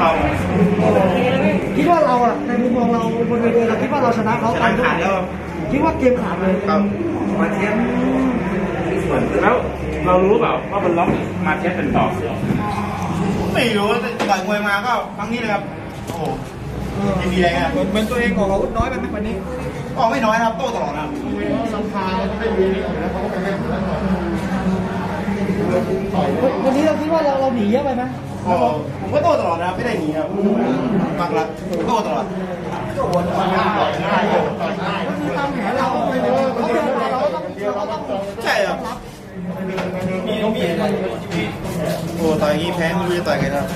เขาคิดว่าเราอะในมุมมองเราบนเวทีเราคิดว่าเราชนะเขาชนะขาดแล้วครับคิดว่าเกมขาดเลยครับมาเทียบแล้วเรารู้เปล่าว่ามันล็อกมาเทสเป็นต่อไม่รู้ต่อยมวยมาก็ครั้งนี้เลยครับโอ้โหไม่มีอะไรครับเหมือนตัวเองออกอาวุธน้อยไปไหมวันนี้ก็ไม่น้อยนะครับโต้ตลอดนะครับวันนี้เราคิดว่าเราเราหนีเยอะไปไหม ก็ผมก็โตตลอดนะไม่ได้หนีครับมากรักโตตลอดโตามแผนเราเขาเดินมาเราก็ต้องเราก็ต้องใช่ครับมีมีโอ้ต่อยงี้แพ้ไม่รู้จะต่อยไงนะครับ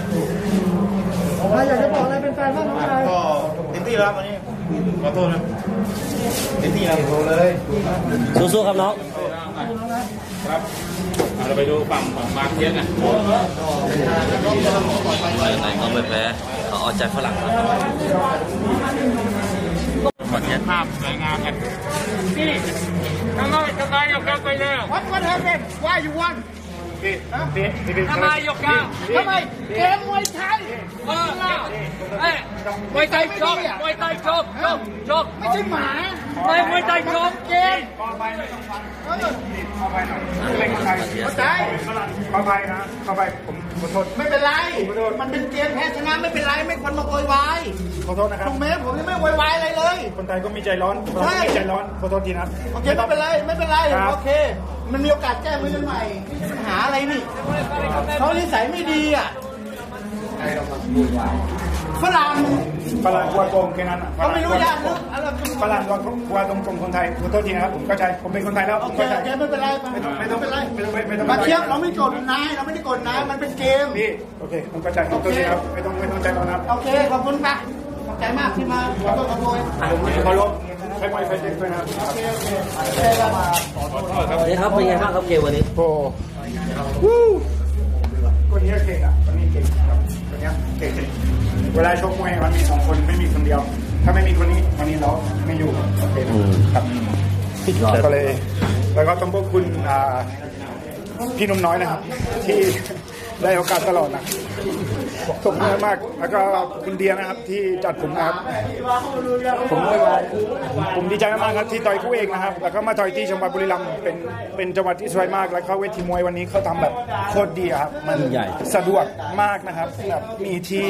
เราอยากจะบอกอะไรเป็นแฟนบ้างน้องชายก็เต็มที่แล้วครับวันนี้ขอโทษนะเต็มที่แล้วเลยสู้ๆครับน้องครับ เอาเราไปดูฝั่งของมาเทสนะไหนก็ไม่แพ้เขาเอาใจฝรั่งครับมาเทสภาพสวยงามกันนี่ทำไมทำไมยกกลางไปเลยวัดวัดแฮปเป็นว่าอยู่วันทำไมยกกลางทำไมเกมมวยไทยเออเอ้ยมวยไทยจบมวยไทยจบจบจบไม่ใช่หมา ไม่มวยไทยจบเกมเข้าใจขอไปนะขอไปผมขอโทษไม่เป็นไรมันเป็นเกมแพ้ชนะไม่เป็นไรไม่ควรมาโวยวายขอโทษนะครับตรงเมสผมยังไม่โวยวายอะไรเลย คนไทยก็มีใจร้อนใช่มีใจร้อนขอโทษทีนะโอเคไม่เป็นไรไม่เป็นไรครับโอเค มันมีโอกาสแก้มือกันใหม่ไม่ใช่ปัญหาอะไรนี่เขานิสัยไม่ดีอะ ฝรั่งฝรั่งกลัวโกงแค่นั้นอะเขาไม่รู้ยากลึกอะไรฝรั่งกลัวกลัวตรงกงคนไทยขอโทษทีนะครับผมเข้าใจผมเป็นคนไทยแล้วโอผมเคเข้าใจโอเคไม่เป็นไรไม่ต้องไม่ต้องเป็นไรไม่ต้องไม่ต้องมาเทียบเราไม่โกรธนายเราไม่ได้โกรธนายมันเป็นเกม พี่โอเคผมเข้าใจขอโทษทีครับไม่ต้องไม่ต้องใจร้อนนะครับโอเคขอบคุณปะขอบใจมากที่มาขอโทษขอโทษผมขอรบใช้ไมค์ไฟเด็กด้วยนะครับ โอเคโอเคโอเคแล้วมานี่ครับเป็นไงบ้างครับเกมวันนี้ โอ้วู้คนนี้เก่งอะคนนี้เก่ง ครับคนนี้เก่งจริงเวลาชกมวยมันมีสองคนไม่มีคนเดียว ถ้าไม่มีคนนี้วันนี้เราไม่อยู่โอเคครับก็เลย แล้วก็ต้องขอบคุณอ่าพี่หนุ่มน้อยนะครับ ที่ได้โอกาสตลอดนะ ขอบคุณมาก แล้วก็คุณเดียนะครับที่จัดผมนะครับ ผมผมดีใจมากๆครับที่ต่อยคู่เอกนะครับ แล้วก็มาต่อยที่จังหวัดบุรีรัมย์เป็นเป็นจังหวัดที่สวยมาก แล้วก็เวทีมวยวันนี้เขาทำแบบโคตรดีอะครับ มันสะดวกมากนะครับแบบมีที่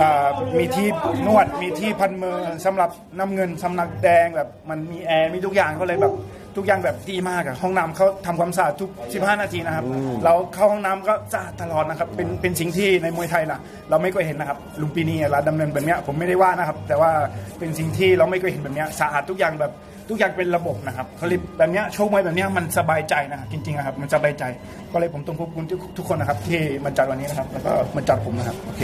อ่ามีที่นวด มีที่พันมือสำหรับน้ำเงินสำหรับแดงแบบมันมีแอร์มีทุกอย่างก็เลยแบบทุกอย่างแบบดีมากอะห้องน้ำเขาทำความสะอาดทุก 15 นาทีนะครับ แล้วเข้าห้องน้ำก็สะอาดตลอดนะครับ เป็นเป็นสิ่งที่ในมวยไทยนะเราไม่เคยเห็นนะครับลุมพินีร้านดำเนินแบบเนี้ยผมไม่ได้ว่านะครับ แต่ว่าเป็นสิ่งที่เราไม่เคยเห็นแบบเนี้ยสะอาดทุกอย่างแบบทุกอย่างเป็นระบบนะครับเขาเรียกแบบเนี้ยโชว์มวยแบบเนี้ยมันสบายใจนะครับจริงๆนะครับมันสบายใจ ก็เลยผมต้องขอบคุณทุกทุกคนนะครับ ที่มาจัดวันนี้นะครับ แล้วก็มาจัดผมนะครับโอเค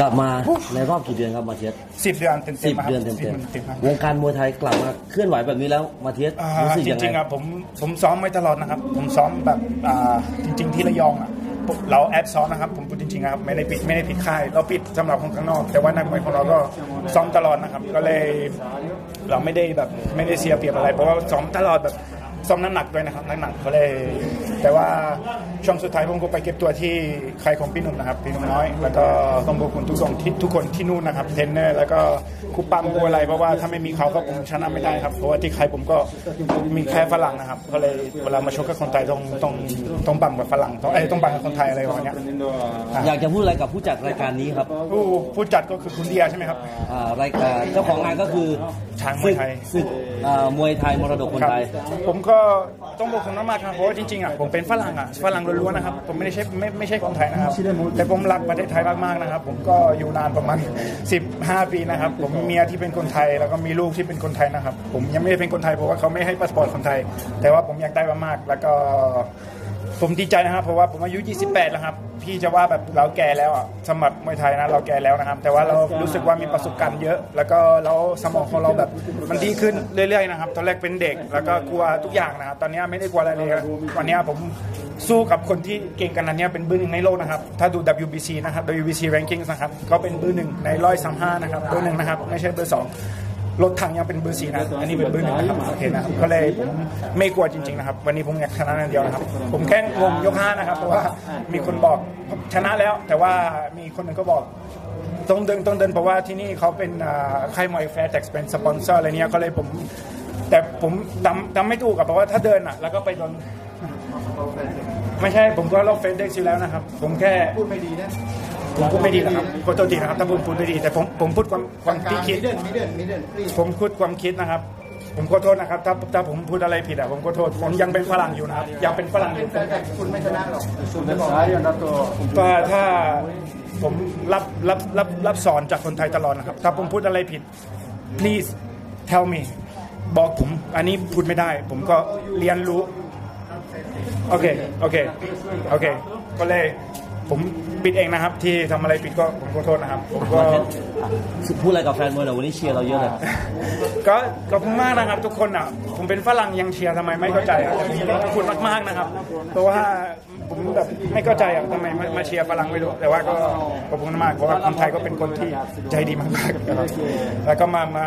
กลับมาในรอบกี่เดือนครับมาเทสสิบเดือนเต็มๆสิบครับเดือนเต็ม10เต็มๆครับๆวงการมวยไทยกลับมาเคลื่อนไหวแบบนี้แล้วมาเทสอ่ารู้สึกจยังไงริงๆอะผมผมซ้อมไม่ตลอดนะครับ ผมซ้อมแบบอ่าจริง ๆ ที่ระยองอะผม เราแอดซ้อมนะครับ ผมพูดจริงๆครับไม่ได้ปิดไม่ได้ปิดค่าย เราปิดสำหรับคนข้างนอก แต่ว่านักมวยของเราก็ซ้อมตลอดนะครับ ก็เลยเราไม่ได้แบบไม่ได้เสียเปรียบอะไร เพราะว่าซ้อมตลอดแบบ ซ้อมน้ำหนักด้วยนะครับน้ำหนักก็เลย แต่ว่าช่วงสุดท้ายผมก็ไปเก็บตัวที่ค่ายของพี่หนุ่มนะครับพี่หนุ่มน้อย แล้วก็ต้องขอบคุณทุกคนที่ทุกคนที่นู่นนะครับเทรนเนอร์แล้วก็คู่ปล้ำคู่อะไรเพราะว่าถ้าไม่มีเขาก็ผมชนะไม่ได้ครับเพราะว่าที่ค่ายผมก็มีแค่ฝรั่งนะครับก็เลยเวลามาชกกับคนไทยต้องต้องต้องปล้ำกับฝรั่งต้องเอ้ยต้องปล้ำกับคนไทยอะไรประมาณเนี้ยอยากจะพูดอะไรกับผู้จัดรายการนี้ครับผู้ผู้จัดก็คือคุณเดียใช่ไหมครับอ่ารายการเจ้าของงานก็คือช้างมวยไทย ศึกอ่ามวยไทยมรดกคนไทย ผมก็ต้องบอกคุณมากๆครับเพราะว่าจริงๆอะผมเป็นฝรั่งอะฝรั่งล้วนๆนะครับผมไม่ได้ใช่ไม่ไม่ใช่คนไทยนะครับ แต่ผมรักประเทศไทยมากๆนะครับ ผมก็อยู่นานประมาณ 15 ปีนะครับ ผมมีเมียที่เป็นคนไทยแล้วก็มีลูกที่เป็นคนไทยนะครับ ผมยังไม่ได้เป็นคนไทยเพราะว่าเขาไม่ให้พาสปอร์ตคนไทย แต่ว่าผมอยากได้มากๆแล้วก็ ผมดีใจนะครับเพราะว่าผมอายุ 28 แล้วครับ พี่จะว่าแบบเราแก่แล้วอะสำหรับมวยไทยนะเราแก่แล้วนะครับ แต่ว่าเรารู้สึกว่ามีประสบการณ์เยอะ แล้วก็เราสมองของเราแบบมันดีขึ้นเรื่อยๆนะครับ ตอนแรกเป็นเด็กแล้วก็กลัวทุกอย่างนะครับตอนนี้ไม่ได้กลัวอะไรเลยครับวันนี้ผมสู้กับคนที่เก่งขนาดนั้นเนี่ยเป็นเบอร์หนึ่งในโลกนะครับ ถ้าดู WBC นะครับ WBC rankings นะครับ ก็เป็นเบอร์หนึ่งในร้อยสามห้านะครับเบอร์หนึ่งนะครับ ไม่ใช่เบอร์สอง รถถังยังเป็นเบอร์สี่นะอันนี้เป็นเบอร์หนึ่งนะครับโอเคนะครับก็เลยผมไม่กลัวจริงๆนะครับวันนี้ผมอยากชนะนั่นเดียวนะครับ ผมแค่งงยกห้านะครับเพราะว่ามีคนบอกชนะแล้ว แต่ว่ามีคนหนึ่งก็บอกต้องเดินต้องเดินเพราะว่าที่นี่เขาเป็นค่ายมวยแฟร์เท็กเป็นสปอนเซอร์อะไรเนี้ยก็เลยผมแต่ผมทำทำไม่ถูกอะเพราะว่าถ้าเดินอะแล้วก็ไปโดนไม่ใช่ผมก็ลบเฟซเด็กซิแล้วนะครับ ผมแค่พูดไม่ดีนะ ผมพูดไม่ดีนะครับขอโทษทีนะครับถ้าผมพูดไม่ดีแต่ผมผมพูดความความที่คิดมิเดิลมิเดิลมิเดิลพลีสผมพูดความคิดนะครับ ผมขอโทษนะครับ ถ้าถ้าผมพูดอะไรผิดอะผมขอโทษผมยังเป็นฝรั่งอยู่นะครับยังเป็นฝรั่งอยู่แต่คุณไม่ชนะหรอกคุณไม่บอกถ้าถ้าผมรับรับรับรับสอนจากคนไทยตลอดนะครับ ถ้าผมพูดอะไรผิด please tell me บอกผม อันนี้พูดไม่ได้ ผมก็เรียนรู้ โอเค โอเค โอเค ก็เลย ผมปิดเองนะครับ ที่ทำอะไรผิดก็ผมขอโทษนะครับ ผมก็ พูดอะไรกับแฟนมวยหน่อยวันนี้เชียร์เราเยอะเลย ก็ขอบคุณมากนะครับทุกคนอะ ผมเป็นฝรั่งยังเชียร์ทำไมไม่เข้าใจอะขอบคุณมากๆนะครับ เพราะว่าผมแบบไม่เข้าใจอะทำไมมามาเชียร์ฝรั่งไม่รู้ แต่ว่าก็ขอบคุณมากเพราะว่าคนไทยก็เป็นคนที่ใจดีมากๆนะครับแล้วก็มามา